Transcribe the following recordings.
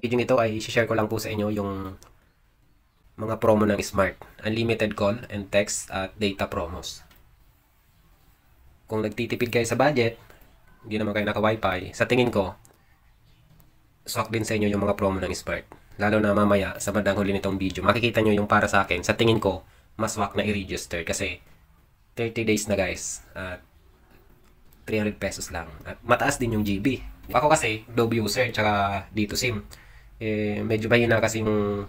Video ito ay share ko lang po sa inyo yung mga promo ng Smart. Unlimited call and text at data promos. Kung nagtitipid kayo sa budget, hindi naman kayo naka-wifi, sa tingin ko, swak din sa inyo yung mga promo ng Smart. Lalo na mamaya sa bandang huli nitong video, makikita nyo yung para sa akin. Sa tingin ko, mas swak na i-register kasi 30 days na guys. At 300 pesos lang. At mataas din yung GB. Ako kasi, Adobe user, tsaka dito SIM. Eh, medyo mahina kasi yung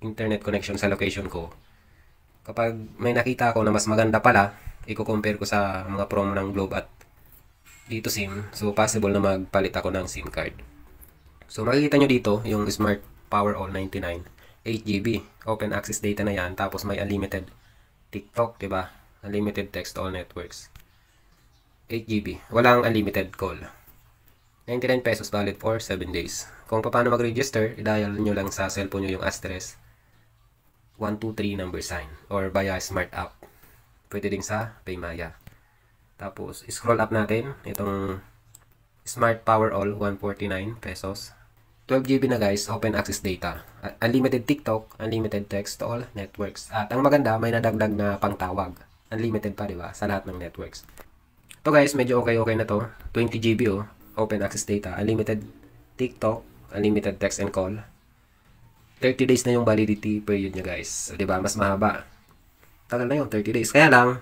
internet connection sa location ko. Kapag may nakita ako na mas maganda pala, i-compare ko sa mga promo ng Globe at dito SIM. So, possible na magpalit ako ng SIM card. So, makikita nyo dito yung Smart Power All 99. 8GB. Open access data na yan. Tapos may unlimited TikTok, ba? Unlimited text all networks. 8GB. Walang unlimited call. 99 pesos valid for 7 days. Kung paano mag-register, i-dial nyo lang sa cellphone nyo yung asterisk 123 number sign or via smart app. Pwede din sa Paymaya. Tapos, scroll up natin itong Smart Power All 149 pesos. 12 GB na guys, open access data. Unlimited TikTok, unlimited text to all networks. At ang maganda, may nadagdag na pangtawag. Unlimited pa, di ba? Sa lahat ng networks. Ito guys, medyo okay-okay na to. 20 GB oh open access data, unlimited TikTok, unlimited text and call. 30 days na yung validity period niya guys. So, 'di ba? Mas mahaba. Tagal na yung 30 days. Kaya lang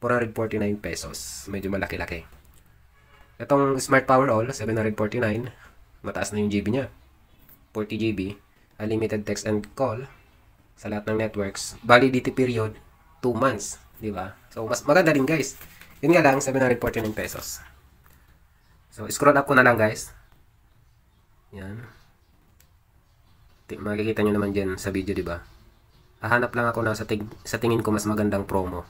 449 pesos. Medyo malaki-laki. Itong Smart Power All 749, mataas na yung GB niya. 40 GB, unlimited text and call sa lahat ng networks. Validity period 2 months, 'di ba? So mas maganda rin guys. Yun nga lang 749 pesos. So, scroll up ko na lang guys. Yan. Makikita nyo naman dyan sa video, di ba? Hahanap lang ako na sa, tig sa tingin ko mas magandang promo.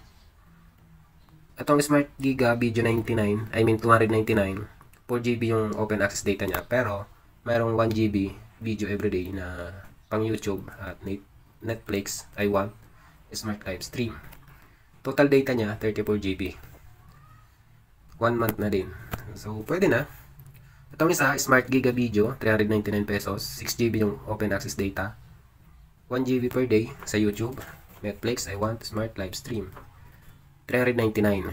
Itong Smart Giga Video 99, I mean 299, 4GB yung open access data niya. Pero, mayroong 1GB video everyday na pang YouTube at Netflix, I want, Smart Live Stream. Total data niya, 34GB. 1 month na din. So, pwede na. Itong isa, Smart Giga Video, 399 pesos. 6GB yung open access data. 1GB per day sa YouTube. Netflix, I want Smart Live Stream. 399.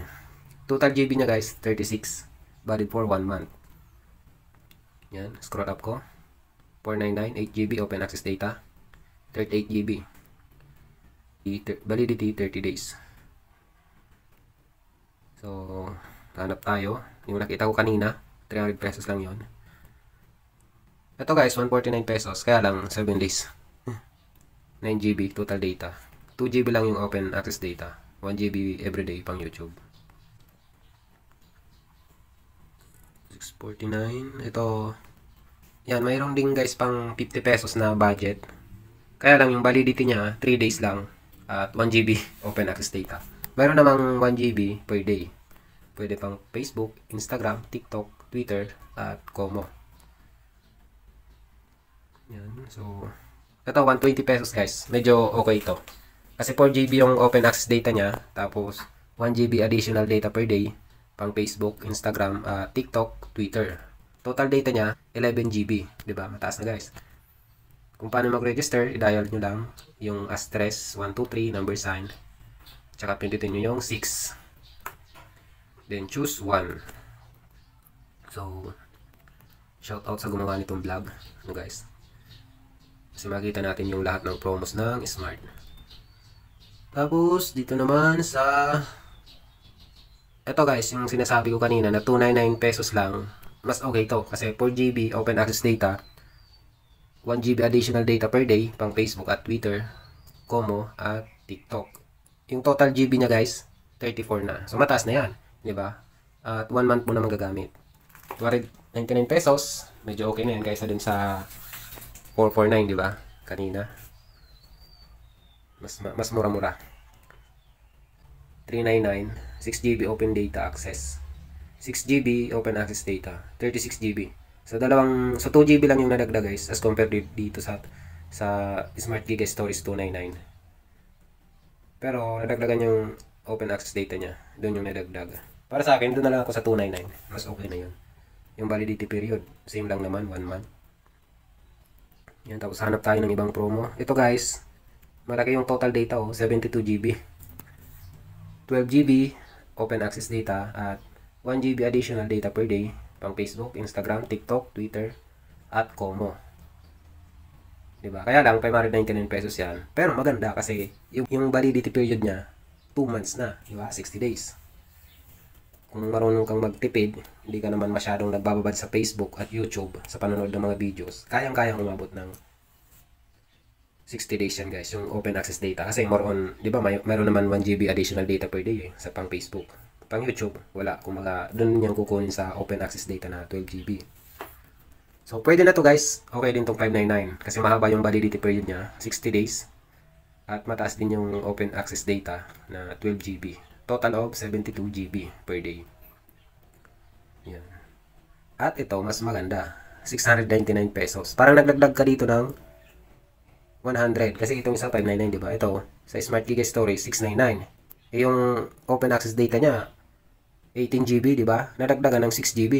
Total GB niya guys, 36. Valid for 1 month. Yan, scroll up ko. 499, 8GB open access data. 38GB. Validity 30 days. So, hanap tayo. Yung nakita ko kanina, 300 pesos lang yon. Ito guys, 149 pesos. Kaya lang, 7 days. 9 GB total data. 2 GB lang yung open access data. 1 GB everyday pang YouTube. 649. Ito, yan, mayroon din guys pang 50 pesos na budget. Kaya lang yung validity niya, 3 days lang. At 1 GB open access data. Mayroon namang 1 GB per day. Pwede pang Facebook, Instagram, TikTok, Twitter, at Como. Yan. So, ito 120 pesos guys. Medyo okay ito. Kasi 4GB yung open access data niya. Tapos, 1GB additional data per day. Pang Facebook, Instagram, uh, TikTok, Twitter. Total data niya, 11GB. ba diba? Mataas na guys. Kung paano mag-register, i-dial nyo lang yung asterisk 123 number sign. Tsaka pindutin nyo yung 6. Then choose one. So, shout out sa gumawa nitong vlog. Ano guys? Kasi makita natin yung lahat ng promos ng Smart. Tapos, dito naman sa... Ito guys, yung sinasabi ko kanina na 299 pesos lang. Mas okay to kasi 4GB open access data. 1GB additional data per day pang Facebook at Twitter, Como at TikTok. Yung total GB niya guys, 34 na. So mataas na yan. 'di ba? At one month mo na magagamit. 299 pesos, medyo okay na yan kaysa dun sa 449, 'di ba? Kanina. Mas mas mura-mura. 399, 6GB open data access. 6GB open access data, 36GB. So dalawang so 2GB lang yung nadagdag guys as compared dito sa sa Smart Giga Stories 299. Pero nadagdagan yung open access data niya. Doon yung nadagdag. Para sa akin, doon na lang ako sa 299. Mas okay na yun. Yung validity period, same lang naman, 1 month. Yan, tapos hanap tayo ng ibang promo. Ito guys, malaki yung total data oh, 72 GB. 12 GB open access data at 1 GB additional data per day pang Facebook, Instagram, TikTok, Twitter, at Como. Diba? Kaya lang, 599 pesos yan. Pero maganda kasi yung, yung validity period niya, 2 months na. Diba? 60 days. Kung marunong kang magtipid, hindi ka naman masyadong nagbababad sa Facebook at YouTube sa panonood ng mga videos, kayang-kayang umabot ng 60 days yan guys, yung open access data. Kasi more on, di ba, may, meron naman 1 GB additional data per day eh, sa pang Facebook. Pang YouTube, wala. Kung mga, doon niyang kukunin sa open access data na 12 GB. So, pwede na to guys. Okay din tong 599. Kasi mahaba yung validity period niya, 60 days. At mataas din yung open access data na 12 GB. Total of 72 GB per day. Yan. At ito, mas maganda. 699 pesos. Parang naglagdag ka dito ng 100. Kasi itong isa 599, di ba? Ito, sa Smart Giga Storage, 699. Eh, yung open access data niya, 18 GB, di ba? Nadagdagan ng 6 GB.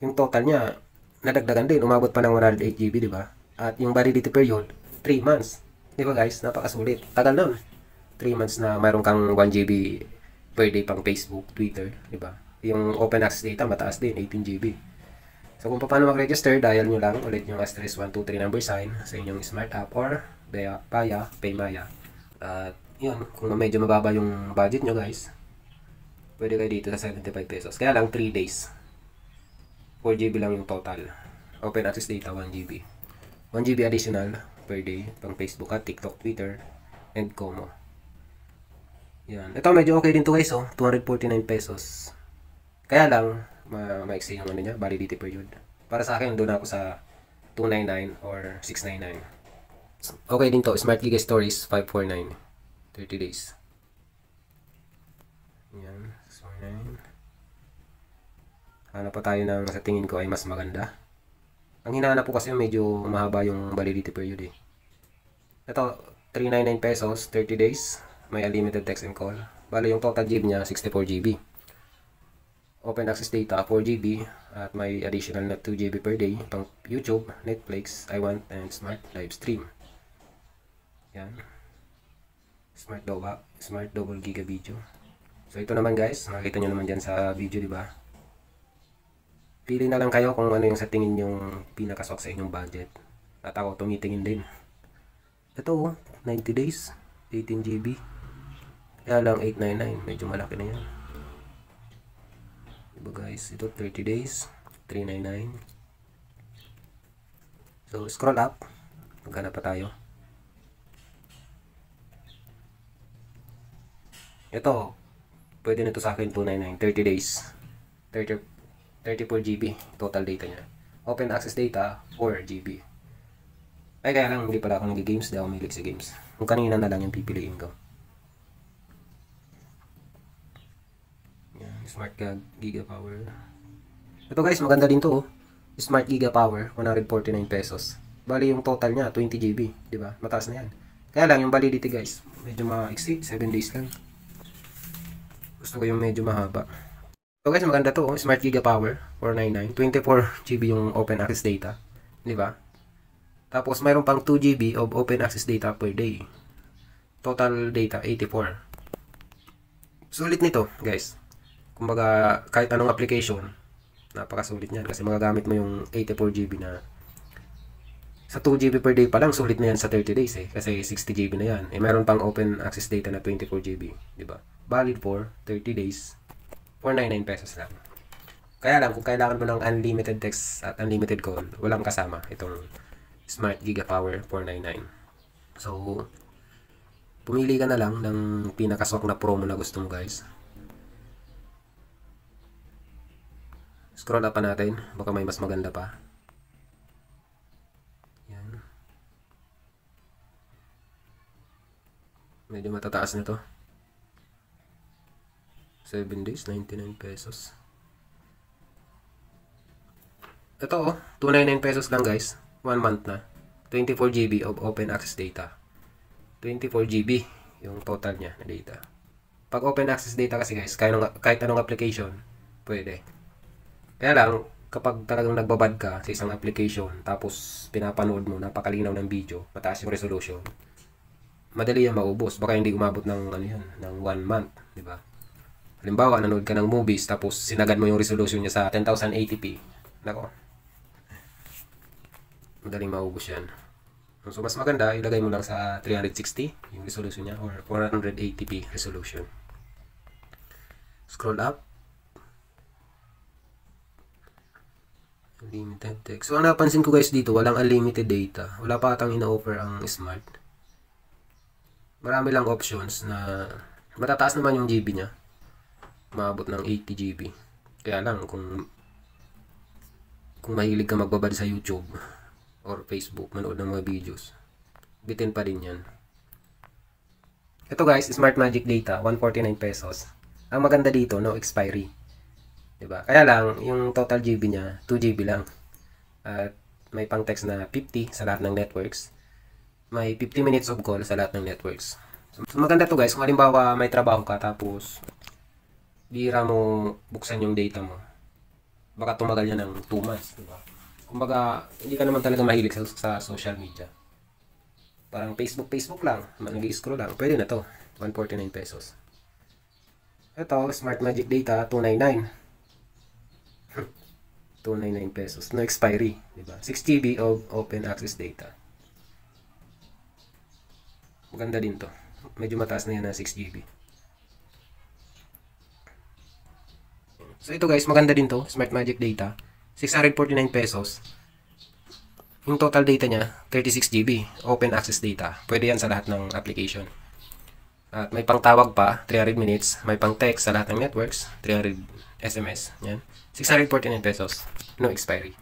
Yung total niya, nadagdagan din. Umabot pa ng 108 GB, di ba? At yung validity period, 3 months. Di ba guys? Napakasulit. Tagal nun. 3 months na mayroon kang 1 GB per day pang Facebook, Twitter, di ba? Yung open access data, mataas din, 18 GB. So kung paano mag-register, dial nyo lang ulit yung asterisk 123 number sign sa inyong smart app or via, via Paymaya. At yun, kung medyo mababa yung budget nyo guys, pwede kayo dito sa 75 pesos. Kaya lang 3 days. 4 GB lang yung total. Open access data 1 GB. 1 GB additional per day pang Facebook at TikTok, Twitter, and Como. Yan. Ito medyo okay din to guys oh. 249 pesos. Kaya lang, ma maiksi yung ano niya, validity period. Para sa akin, doon ako sa 299 or 699. Okay din to, Smart Giga Stories 549. 30 days. Yan, 649. Hanap pa tayo ng sa tingin ko ay mas maganda. Ang hinahanap po kasi medyo mahaba yung validity period eh. Ito, 399 pesos, 30 days. May unlimited text and call. Bale yung total GB niya, 64 GB. Open access data, 4 GB. At may additional na 2 GB per day pang YouTube, Netflix, I Want, and Smart Live Stream. Yan. Smart double, smart double giga video. So ito naman guys, makikita nyo naman dyan sa video, di ba? Pili na lang kayo kung ano yung sa tingin yung pinakasok sa inyong budget. At ako tumitingin din. Ito, 90 days, 18 GB. Kaya lang 899, medyo malaki na yan. Diba guys, ito 30 days, 399. So, scroll up. Maghanap pa tayo. Ito, pwede na to sa akin 299, 30 days. 30 34 GB total data niya. Open access data, 4 GB. Ay, kaya lang, hindi pala ako nag-games. Hindi ako milig sa games. Kung kanina na lang yung pipiliin ko. Yan, Smart Giga Power. Ito guys, maganda din to. Oh. Smart Giga Power, 149 pesos. Bali yung total niya, 20 GB. Di ba? Mataas na yan. Kaya lang, yung validity guys, medyo ma-exceed. 7 days lang. Gusto ko yung medyo mahaba. So guys, maganda to. Oh. Smart Giga Power 499. 24 GB yung open access data. Di ba? Tapos mayroon pang 2 GB of open access data per day. Total data 84. Sulit nito, guys. Kumbaga, kahit anong application, napakasulit niyan kasi magagamit mo yung 84 GB na sa 2 GB per day pa lang, sulit na yan sa 30 days eh. Kasi 60 GB na yan. Eh, meron pang open access data na 24 GB. Di ba? Valid for 30 days 499 pesos lang. Kaya lang, kung kailangan mo ng unlimited text at unlimited call, walang kasama itong Smart Giga Power 499. So, pumili ka na lang ng pinakaswak na promo na gusto mo guys. Scroll up pa natin, baka may mas maganda pa. Yan. Medyo matataas na to. 7 days, 99 pesos. Ito oh, 299 pesos lang guys. 1 month na. 24 GB of open access data. 24 GB yung total niya na data. Pag open access data kasi guys, kahit anong, kahit anong application, pwede. Kaya lang, kapag talagang nagbabad ka sa isang application, tapos pinapanood mo, napakalinaw ng video, mataas yung resolution, madali yan maubos. Baka hindi umabot ng, ano yan, ng one month, di ba? Halimbawa, nanood ka ng movies, tapos sinagad mo yung resolution niya sa 10,080p. Nako. Madaling maubos yan. So, mas maganda, ilagay mo lang sa 360 yung resolution niya or 480p resolution. Scroll up. Unlimited text. So, ang napansin ko guys dito, walang unlimited data. Wala pa atang ina-offer ang smart. Marami lang options na matataas naman yung GB niya. Maabot ng 80 GB. Kaya lang, kung kung mahilig ka magbabad sa YouTube or Facebook, manood ng mga videos, bitin pa din yan. Ito guys, Smart Magic Data, 149 pesos. Ang maganda dito, no expiry. 'Di ba? Kaya lang, yung total GB niya, 2 GB lang. At may pang text na 50 sa lahat ng networks. May 50 minutes of call sa lahat ng networks. So, so maganda to guys, kung halimbawa may trabaho ka tapos bira mo buksan yung data mo. Baka tumagal yan ng 2 months, di ba? Kumbaga, hindi ka naman talaga mahilig sa, sa social media. Parang Facebook, Facebook lang. Nag-scroll lang. Pwede na to. 149 pesos. Ito, Smart Magic Data, 299. 299 pesos. No expiry. Diba? 6 GB of open access data. Maganda din to. Medyo mataas na yan na 6 GB. So ito guys, maganda din to. Smart Magic Data. 649 pesos. Yung total data niya, 36 GB. Open access data. Pwede yan sa lahat ng application. At may pang tawag pa, 300 minutes. May pang text sa lahat ng networks, 300 SMS. Yan. 649 pesos. No expiry.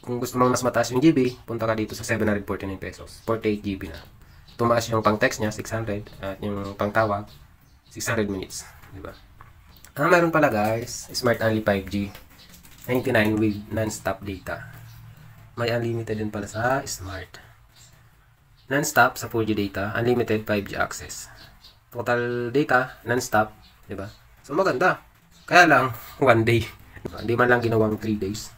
Kung gusto mong mas mataas yung GB, punta ka dito sa 749 pesos. 48 GB na. Tumaas yung pang text niya, 600. At yung pang tawag, 600 minutes. Diba? Ah, meron pala guys, Smart Only 5G. 99 with non-stop data. May unlimited din pala sa Smart. Non-stop sa 4G data, unlimited 5G access. Total data, non-stop, 'di ba? So maganda. Kaya lang one day. Hindi man lang ginawang 3 days.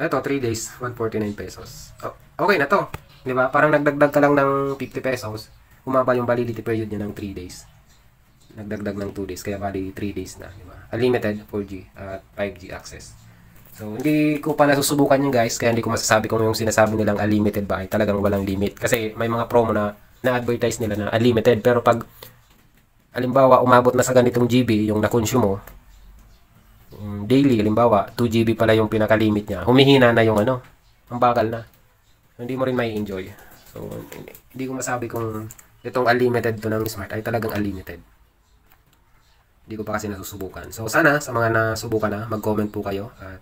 Ito, 3 days, 149 pesos. Oh, okay na to. 'Di ba? Parang nagdagdag ka lang ng 50 pesos. Humaba yung validity period niya ng 3 days nagdagdag ng 2 days kaya bali 3 days na di ba unlimited 4G at 5G access so hindi ko pa nasusubukan yun guys kaya hindi ko masasabi kung yung sinasabi nilang unlimited ba ay talagang walang limit kasi may mga promo na na-advertise nila na unlimited pero pag alimbawa umabot na sa ganitong GB yung na-consume mo um, daily alimbawa 2 GB pala yung pinaka-limit niya humihina na yung ano ang bagal na hindi mo rin may enjoy so hindi ko masabi kung itong unlimited to ng smart ay talagang unlimited hindi ko pa kasi nasusubukan. So, sana sa mga nasubukan na, mag-comment po kayo. At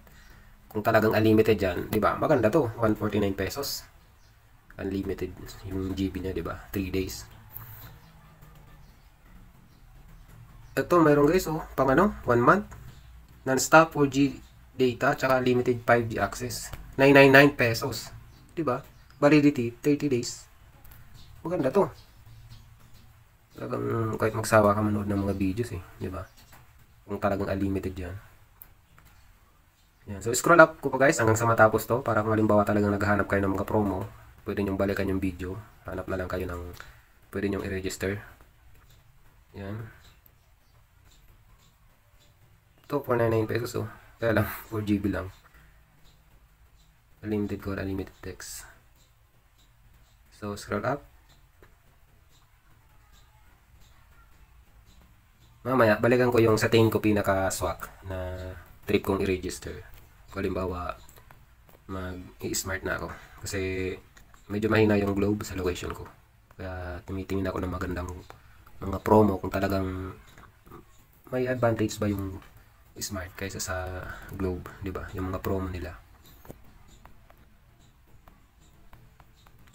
kung talagang unlimited yan, di ba? Maganda to. 149 pesos. Unlimited yung GB niya, di ba? 3 days. Ito, mayroon guys, oh. Pang ano? 1 month. Non-stop 4G data, tsaka limited 5G access. 999 pesos. Di ba? Validity, 30 days. Maganda to. Talagang kahit magsawa ka manood ng mga videos eh, di ba? Kung talagang unlimited yan. Yan. So scroll up ko pa guys hanggang sa matapos to para kung halimbawa talagang naghahanap kayo ng mga promo, pwede nyo balikan yung video. Hanap na lang kayo ng pwede nyo i-register. Yan. Ito, 499 pesos oh. Kaya lang, 4GB lang. Unlimited call, unlimited text. So, scroll up. mamaya balikan ko yung sa tingin ko pinaka swak na trip kong i-register halimbawa mag-i-smart na ako kasi medyo mahina yung globe sa location ko. Kaya tumitingin ako ng magandang mga promo kung talagang may advantage ba yung smart kaysa sa globe di ba? Yung mga promo nila.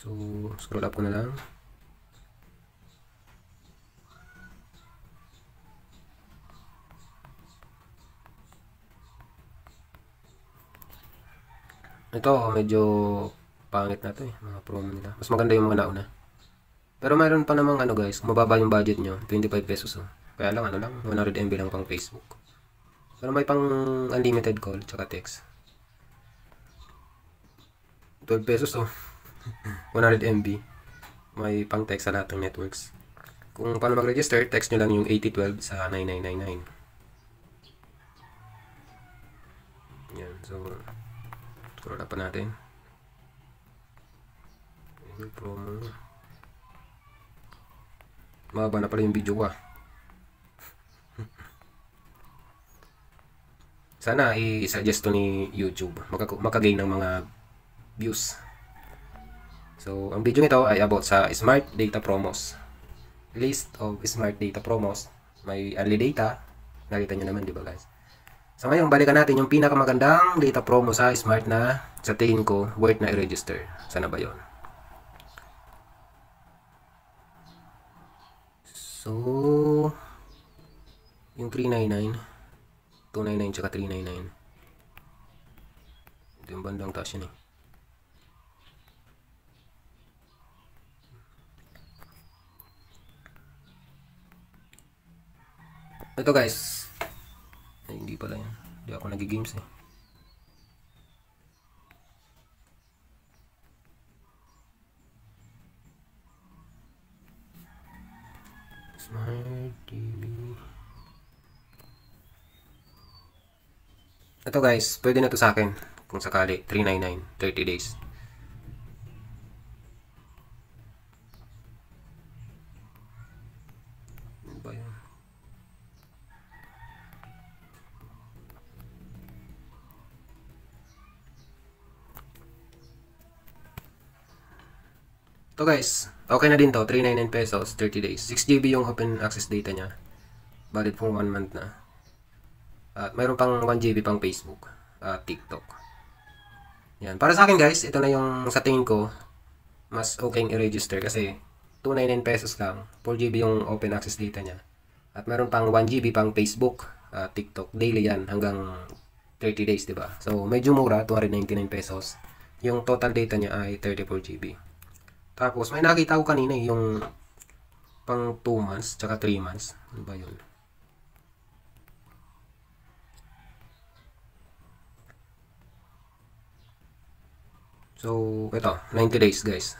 So scroll up ko na lang. Ito, medyo pangit na to eh. Mga promo nila. Mas maganda yung mga nauna. Pero mayroon pa namang ano guys, mababa yung budget nyo, 25 pesos oh. Kaya lang ano lang, 100 MB lang pang Facebook. Pero may pang unlimited call tsaka text. 12 pesos oh. 100 MB. May pang text sa lahat ng networks. Kung paano mag-register, text nyo lang yung 8012 sa 9999. Yan. So, scroll up pa natin. Promo. Mahaba na pala yung video ko ah. Sana i-suggest to ni YouTube. Maka- makagain ng mga views. So, ang video nito ay about sa Smart Data Promos. List of Smart Data Promos. May early data. Nakita nyo naman, di ba guys? So, ngayon, balikan natin yung pinakamagandang data promo sa Smart na sa tingin ko, worth na i-register. Sana ba yon? So, yung 399, 299 tsaka 399. Ito yung bandang taas yun eh. Ito guys. Ay, hindi pala yan. Hindi ako nagigames eh. Smart TV. Ito guys, pwede na to sa akin. Kung sakali, 399, 30 days. Ano? Ito guys, okay na din to, 399 pesos, 30 days. 6GB yung open access data niya. Valid for 1 month na. At mayroon pang 1GB pang Facebook at TikTok. Yan. Para sa akin guys, ito na yung sa tingin ko, mas okay i-register kasi 299 pesos lang, 4GB yung open access data niya. At meron pang 1GB pang Facebook, at TikTok, daily yan hanggang 30 days, di ba? So, medyo mura, 299 pesos. Yung total data niya ay 34GB. Tapos, may nakita ko kanina eh, yung pang 2 months, tsaka 3 months. Ano ba yun? So, ito, 90 days guys.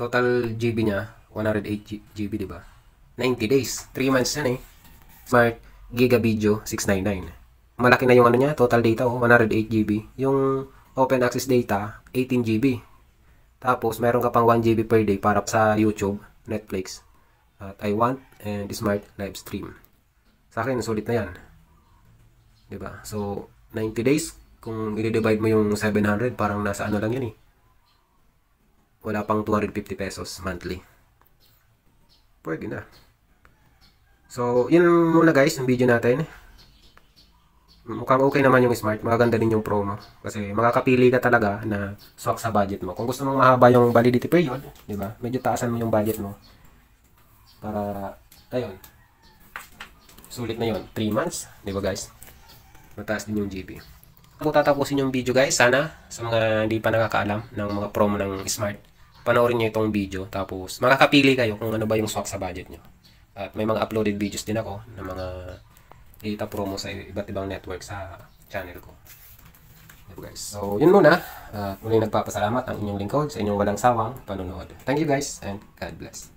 Total GB niya, 108 GB, di ba? 90 days. 3 months yan eh. Smart Giga Video 699. Malaki na yung ano niya, total data oh, 108 GB. Yung open access data, 18 GB. Tapos, meron ka pang 1 GB per day para sa YouTube, Netflix, at I Want, and Smart Live Stream. Sa akin, sulit na yan. Diba? So, 90 days, kung i-divide mo yung 700, parang nasa ano lang yan eh. Wala pang 250 pesos monthly. Pwede na. So, yun muna guys, yung video natin. Mukhang okay naman yung smart. Maganda din yung promo. Kasi makakapili ka talaga na swak sa budget mo. Kung gusto mong mahaba yung validity period, di ba? Medyo taasan mo yung budget mo. Para, ayun. Sulit na yun. 3 months, di ba guys? Mataas din yung GB. Kung tatapusin yung video guys, sana sa mga hindi pa nakakaalam ng mga promo ng Smart, panoorin nyo itong video. Tapos makakapili kayo kung ano ba yung swak sa budget nyo. At may mga uploaded videos din ako ng mga data promo sa iba't ibang network sa channel ko. Guys? So, yun muna. At uh, muli nagpapasalamat ang inyong lingkod sa inyong walang sawang panonood. Thank you guys and God bless.